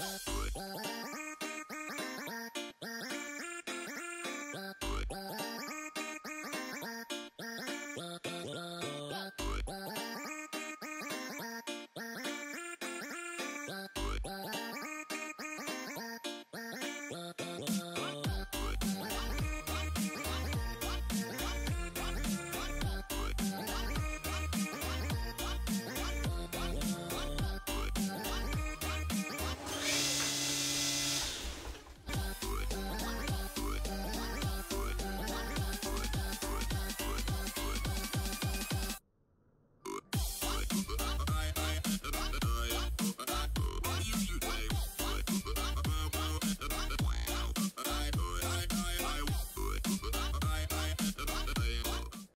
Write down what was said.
Yeah.